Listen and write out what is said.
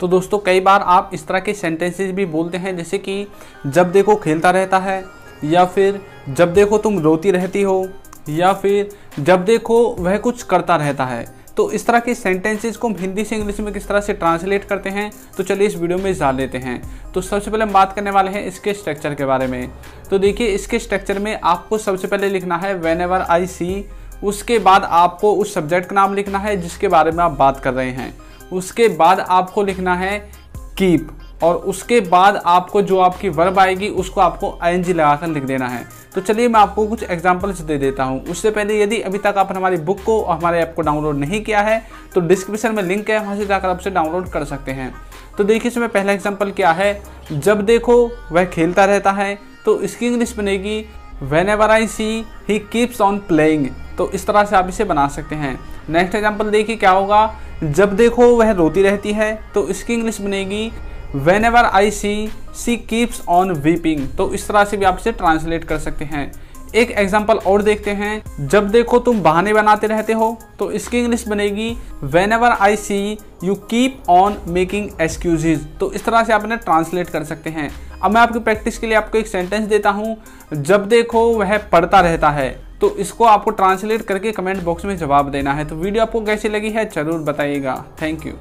तो दोस्तों, कई बार आप इस तरह के सेंटेंसेस भी बोलते हैं, जैसे कि, जब देखो खेलता रहता है, या फिर, जब देखो तुम रोती रहती हो, या फिर, जब देखो वह कुछ करता रहता है तो इस तरह के सेंटेंसेस को हम हिंदी से इंग्लिश में किस तरह से ट्रांसलेट करते हैं तो चलिए इस वीडियो में जान लेते हैं। तो सबसे पहले हम बात करने वाले हैं इसके स्ट्रक्चर के बारे में। तो देखिए, इसके स्ट्रक्चर में आपको सबसे पहले लिखना है वेन एवर आई सी उसके बाद आपको उस सब्जेक्ट का नाम लिखना है, जिसके बारे में आप बात कर रहे हैं। उसके बाद आपको लिखना है कीप और उसके बाद आपको जो आपकी वर्ब आएगी, उसको आपको आई एन जी लगाकर लिख देना है। तो चलिए मैं आपको कुछ एग्जाम्पल्स दे देता हूँ। उससे पहले यदि अभी तक आपने हमारी बुक को और हमारे ऐप को डाउनलोड नहीं किया है तो डिस्क्रिप्शन में लिंक है, वहाँ से जाकर आपसे डाउनलोड कर सकते हैं। तो देखिए इसमें पहला एग्ज़ाम्पल क्या है? जब देखो, वह खेलता रहता है तो इसकी इंग्लिश बनेगी whenever I see he keeps on playing तो इस तरह से आप इसे बना सकते हैं। नेक्स्ट एग्ज़ाम्पल देखिए क्या होगा? जब देखो वह रोती रहती है तो इसकी इंग्लिश बनेगी whenever I see she keeps on weeping तो इस तरह से भी आप इसे ट्रांसलेट कर सकते हैं। एक एग्ज़ाम्पल और देखते हैं। जब देखो तुम बहाने बनाते रहते हो तो इसकी इंग्लिश बनेगी whenever I see you keep on making excuses तो इस तरह से आप इन्हें ट्रांसलेट कर सकते हैं। अब मैं आपकी प्रैक्टिस के लिए आपको एक सेंटेंस देता हूँ। जब देखो वह पढ़ता रहता है तो इसको आपको ट्रांसलेट करके कमेंट बॉक्स में जवाब देना है। तो वीडियो आपको कैसी लगी है, ज़रूर बताइएगा। Thank you